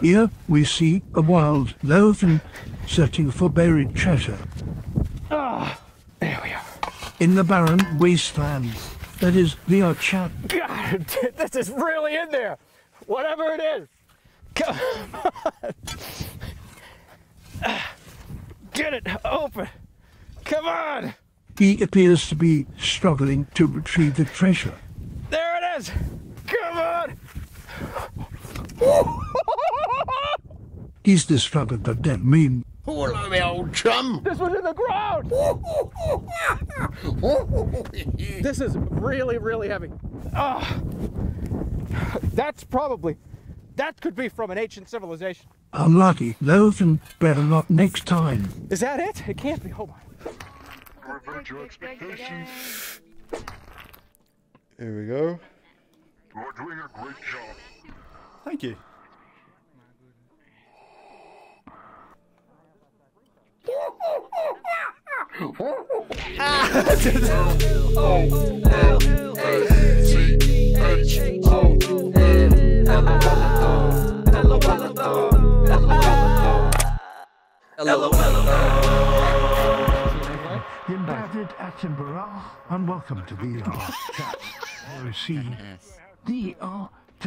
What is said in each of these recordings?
Here we see a wild Lolathon searching for buried treasure. Ah, there we are. In the barren wasteland that is VRChat. God, this is really in there. Whatever it is. Come on. Get it open. Come on. He appears to be struggling to retrieve the treasure. There it is. Come on. He's discovered a dead mean. Hello, me old chum. This was in the ground. this is really, really heavy. Ah, that's probably, that could be from an ancient civilization. Unlucky. and better not next time. Is that it? It can't be. Hold on. Revert your expectations. Here we go. You're doing a great job. Thank you. Invited Attenborough, and welcome to VRChat. You see,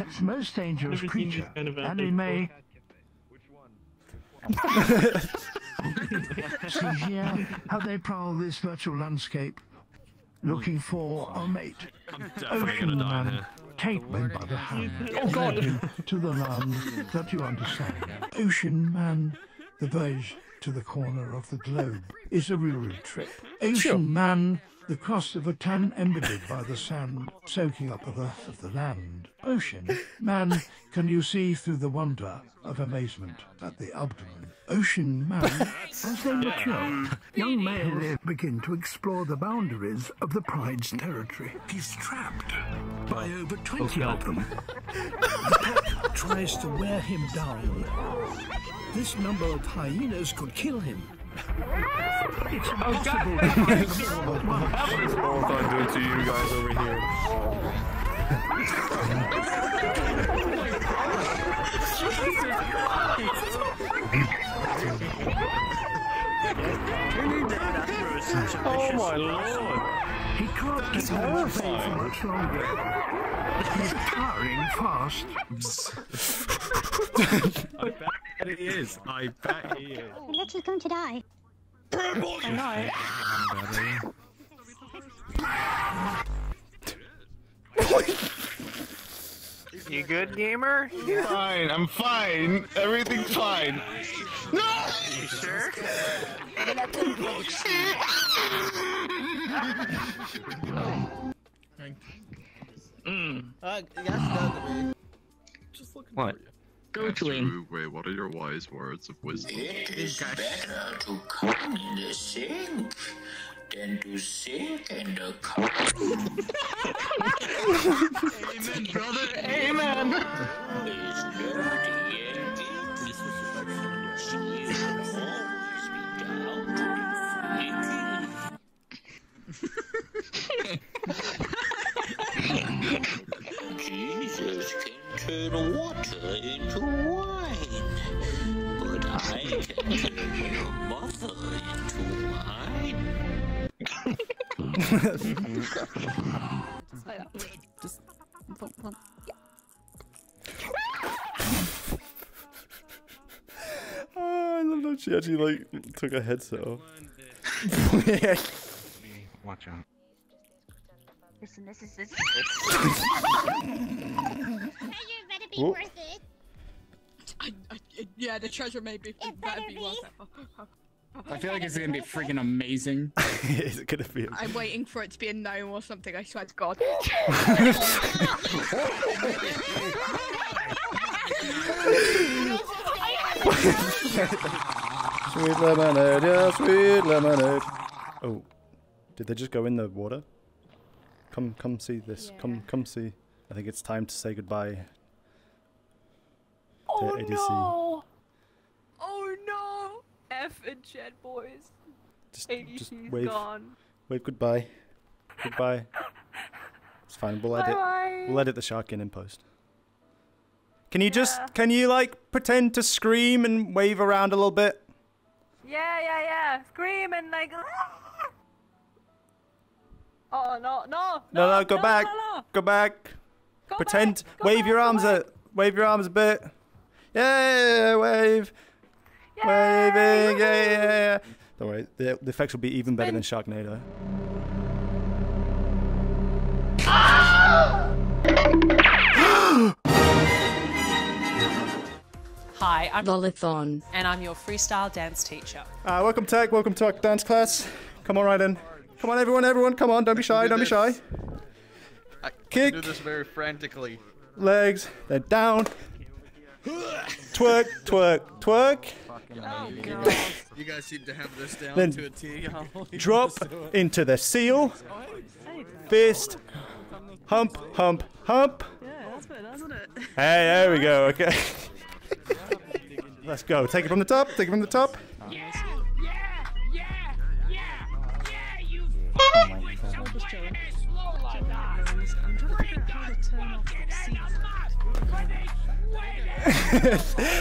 VRChat's most dangerous creature, and it may See here how they prowl this virtual landscape, looking for a mate. Ocean man, take me by the hand. Oh God! To the land that you understand. Ocean man, the voyage to the corner of the globe is a real trip. Ocean man, the cost of a ton embedded by the sand, soaking up the earth of the land. Ocean man, can you see through the wonder of amazement at the abdomen? Ocean man, as they mature, young males begin to explore the boundaries of the pride's territory. He's trapped by oh. over 20 of them. The pack tries to wear him down. This number of hyenas could kill him. It's impossible to find all at I'm to you guys over here. Oh my lord. He can't keep him at bay for much longer. He's tiring fast. I bet he is. I bet he is. Electra's going to die. I know. You good, gamer? Fine, I'm fine. Everything's fine. No! You sure? Uh, yes, no, to me. Just looking What? For you. Go to him. Wait, what are your wise words of wisdom? It is better to come in the sink than to sink in the cup. Amen, brother. Amen. Is dirty and Just. Boom, boom. Oh, I love that she actually like took her headset off. Watch out. Listen, this is this. Oh. I, I, yeah, the treasure may be. It better be, be. worth it. I feel like it's gonna be freaking amazing. Is it gonna be? I'm waiting for it to be a gnome or something. I swear to God. Sweet lemonade, yeah, sweet lemonade. Oh, did they just go in the water? Come, come see this. Come, come see. I think it's time to say goodbye to Oh ADC. no! No! And Jet boys. Just, just wave, gone. wave goodbye. Goodbye. It's fine. We'll edit. We'll edit the shark in in post. Can you just can you like pretend to scream and wave around a little bit? Yeah, yeah, yeah. Scream and like. Oh no, no, No, no, go no, back. no, no. Go back. Go pretend. back, go wave back, your arms a wave your arms a bit. Yeah, wave. Waving. Yeah, yeah, yeah. Don't worry. The, the effects will be even better than Sharknado. Hi, I'm Lolathon. and I'm your freestyle dance teacher. Uh, welcome, Tech. Welcome to our dance class. Come on, right in. Come on, everyone, everyone. Come on. Don't be shy. do Don't be shy. I Kick. do this very frantically. Legs. Then down. Twerk, twerk, twerk. You guys seem to have this down Then to a T. I'll leave Drop this to it. into the seal. Fist. Hump, hump, hump. Hey, there we go. Okay. Let's go. Take it from the top. Take it from the top. Oh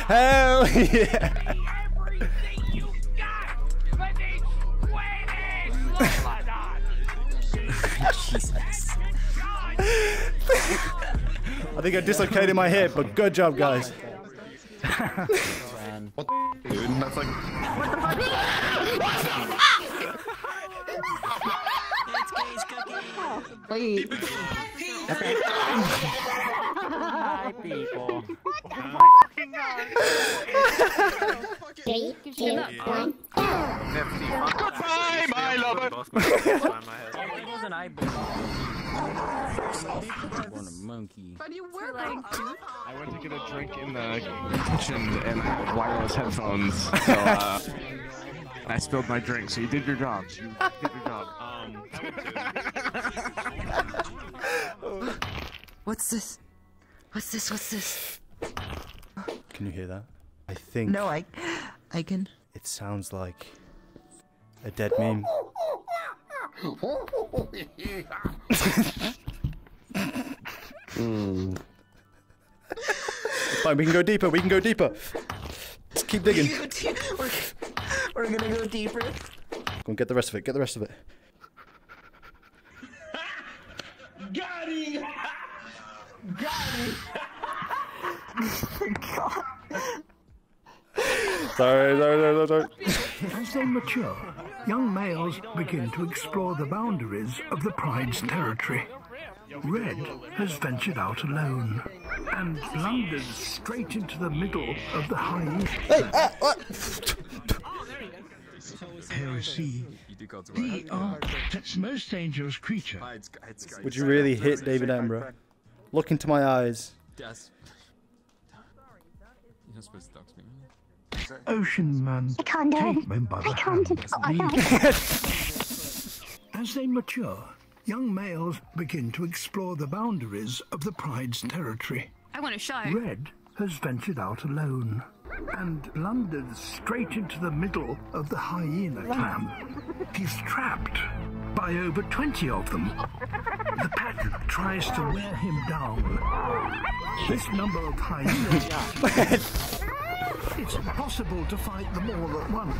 Hell yeah. Think I dislocated my hip, but good job, guys. Dude, that's like. Wait. Hi, people. Three, two, one. Goodbye, my lover. Wasn't I born? born a monkey. But you were like. I went to get a drink in the kitchen and I had wireless headphones, so uh, I spilled my drink. So you did your job. You did your job. Um, What's this? What's this? What's this? Can you hear that? I think No, I, I can. it sounds like a dead meme. Mm. Fine, we can go deeper. We can go deeper. Let's keep digging. we're, we're gonna go deeper. Go and get the rest of it. Get the rest of it. Got him! Got him! Sorry, sorry, sorry, sorry. As they mature, young males begin to explore the boundaries of the pride's territory. Red has ventured out alone and blunders straight into the middle of the hyena. Uh, Heresy. The Arctic's most dangerous creature. Would you really hit David Attenborough? Look into my eyes. Yes. You're supposed to dox me. Ocean man. I can't do Take it. by the I can't do hand. Oh, it. As they mature, young males begin to explore the boundaries of the pride's territory. I want to show. Red has ventured out alone and blundered straight into the middle of the hyena clan. He's trapped by over 20 of them. The pack tries to wear him down. This number of hyenas. it's impossible to fight them all at once.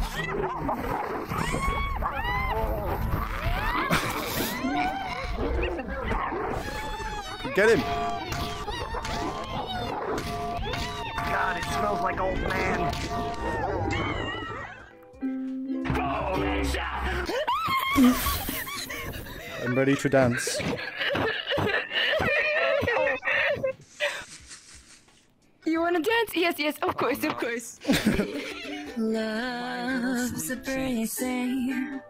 Get him. God, it smells like old man. I'm ready to dance. You want to dance? Yes, yes, of course, of course. Love's a bracing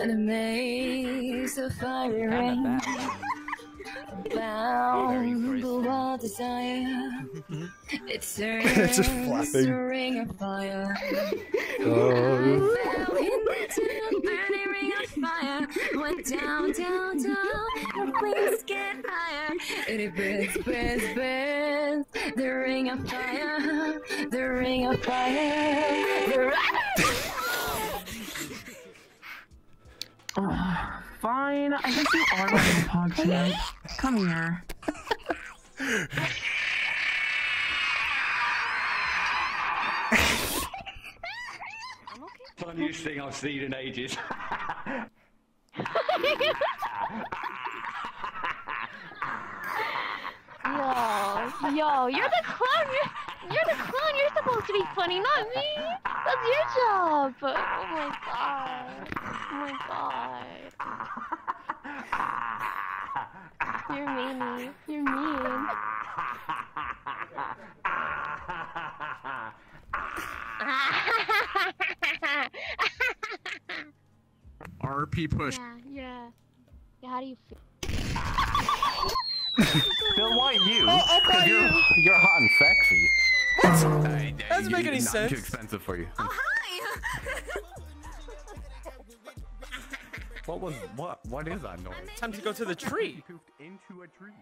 and it makes a fire rain. Bound the wild desire. It's a It's just flapping. ring of fire. Oh. Fell into a burning ring of fire. Went down, down, down. The flames get higher. And it burns, burns, burns. The ring of fire. The ring of fire. The Oh, I think you are running a tonight. Come here. Funniest thing I've seen in ages. yo, yo, you're the clown. You're, you're the clown. You're supposed to be funny, not me. That's your job. Oh my god. Oh my god. You're meanie. You're mean. RP push. Yeah, yeah. Yeah, how do you feel? Bill, why you? Oh, oh, why you're, you? you're hot and sexy. What? That Doesn't make any Not sense. too expensive for you. What was what? What is that noise? Time to go to the tree. Pooped into a tree.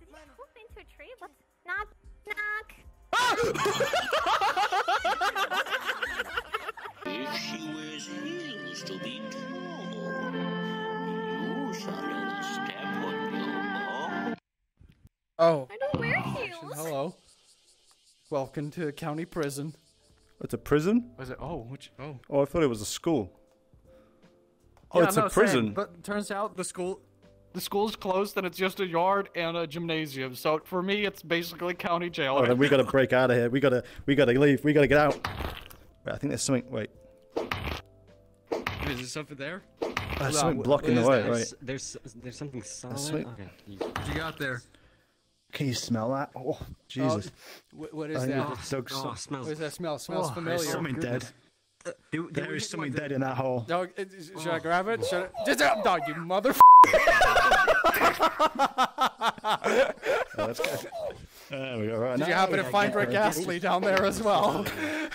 Did you poop into a tree? What's knock knock? Ah! If she wears heels to be tall, you shall step on your ball. Oh. I don't wear heels. Hello. Welcome to county prison. It's a prison? Was it? Oh, which? Oh. Oh, I thought it was a school. Oh, Yeah, it's no, a same, prison. but turns out the school, the school's closed and it's just a yard and a gymnasium. So for me, it's basically county jail. Oh, then we gotta break out of here. We gotta, we gotta leave. We gotta get out. Wait, I think there's something. Wait, Is there something there? Uh, there's something blocking the way. Wait, There's there's something solid. sweet. Okay. What you got there? can you smell that? Oh, oh Jesus. Wh- what is that? to- Doug, Oh, some- smells. What is that smell? Smells Oh, familiar. There's something dead. Do, do There we is hit something dead in that hole. Dog, it- it- should I grab it? Should I? Just up, dog, you mother. Let's go. There we go. Right Did now. you happen to find get Rick ready. Astley down there as well?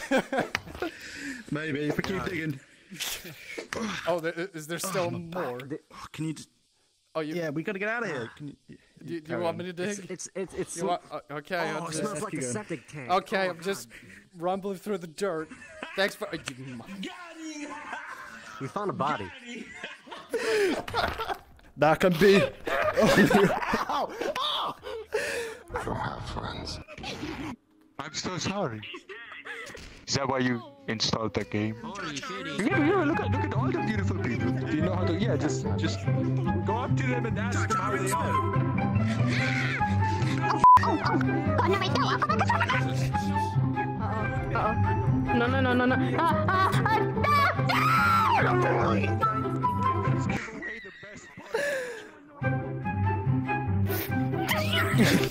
Maybe if we keep digging. oh, there, is there still more? Oh, can you just? Oh, you, Yeah, we gotta get out of here. Can you? do, you- do you carry want me to dig? It's it's it's. You want, uh, okay, oh, it smells like a septic tank. okay, Oh, I'm just rumbling through the dirt. Thanks for. Giving me money. We found a body. That can be. From her friends. I'm so sorry. Is that why you installed the game? Yeah, yeah, look at look at all the beautiful people. Do you know how to yeah, just just go up to them and ask them how they are. Uh oh. No, no, no, no, no. Ah, ah, ah, no!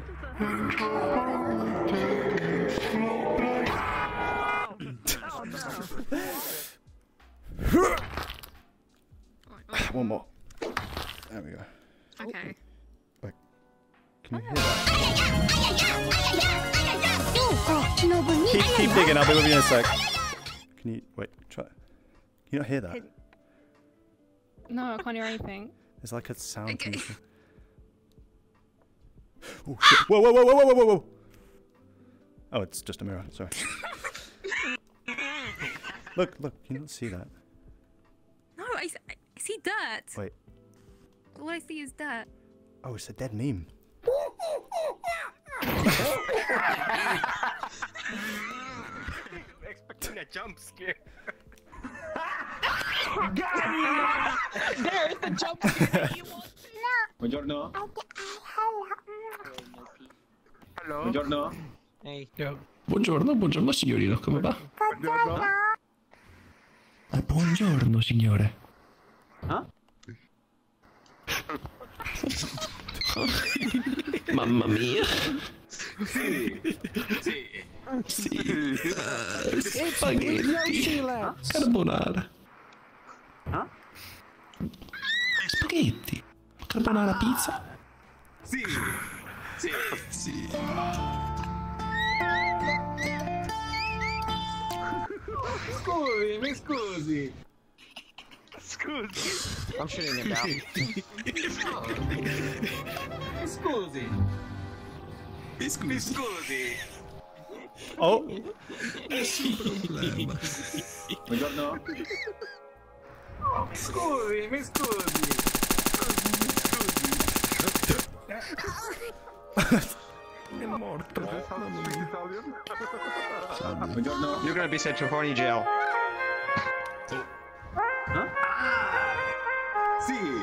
One more. There we go. Okay. Oh, Can you hear that? Oh, no, but me, Keep, keep digging. I'll be with you in a sec. Can you wait? Try. Can you not hear that? No, I can't hear anything. There's like a sound coming through. Oh, shit. Whoa, whoa, whoa, whoa, whoa, whoa, whoa! Oh, it's just a mirror. Sorry. look, look. Can you not see that? No, I see dirt. Wait. All I see is dirt. Oh, it's a dead meme. Expecting a jump scare. There's the jump scare you want. Buongiorno. Hello. Buongiorno. Hey. Buongiorno, buongiorno signorino, come va? Ah, buongiorno signore. Huh? Mamma mia. Sì. Sì. Sì. Eh, spaghetti. Carbonara. Spaghetti. Carbonara pizza. Sì. Sì. Sì. Scusi, mi scusi. Scusi. I'm shitting him down. Scusi. Mi scusi. Mi scusi. Oh. Nessun problema. Buongiorno. Scusi, mi scusi. You're gonna be sent to horny jail. Huh? See.